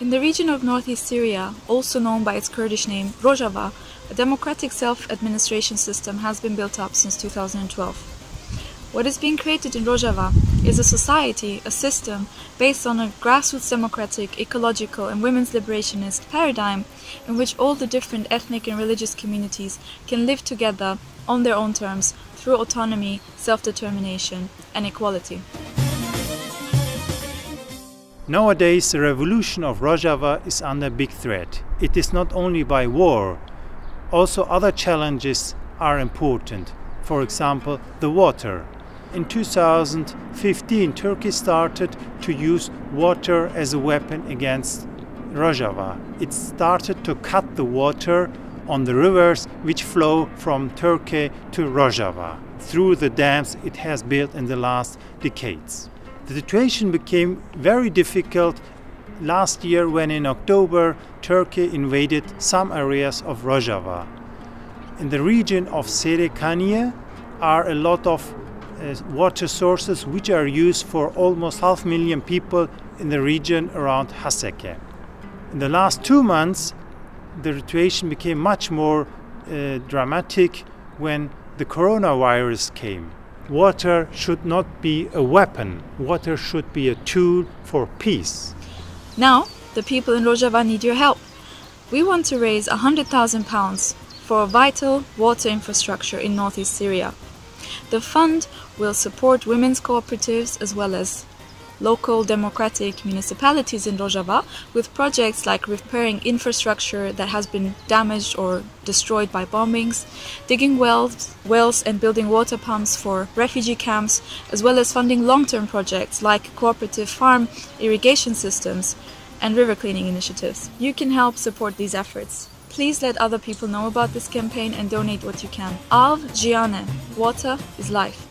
In the region of northeast Syria, also known by its Kurdish name Rojava, a democratic self-administration system has been built up since 2012. What is being created in Rojava is a society, a system, based on a grassroots democratic, ecological and women's liberationist paradigm in which all the different ethnic and religious communities can live together on their own terms through autonomy, self-determination and equality. Nowadays, the revolution of Rojava is under big threat. It is not only by war, also other challenges are important. For example, the water. In 2015, Turkey started to use water as a weapon against Rojava. It started to cut the water on the rivers which flow from Turkey to Rojava through the dams it has built in the last decades. The situation became very difficult last year when in October Turkey invaded some areas of Rojava. In the region of Serekaniye are a lot of uh, water sources which are used for almost half million people in the region around Haseke. In the last two months, the situation became much more uh, dramatic when the coronavirus came. Water should not be a weapon. Water should be a tool for peace. Now, the people in Rojava need your help. We want to raise £100,000 for a vital water infrastructure in northeast Syria. The fund will support women's cooperatives as well as local democratic municipalities in Rojava with projects like repairing infrastructure that has been damaged or destroyed by bombings, digging wells, wells and building water pumps for refugee camps, as well as funding long-term projects like cooperative farm irrigation systems and river cleaning initiatives. You can help support these efforts. Please let other people know about this campaign and donate what you can. Av Giane, water is life.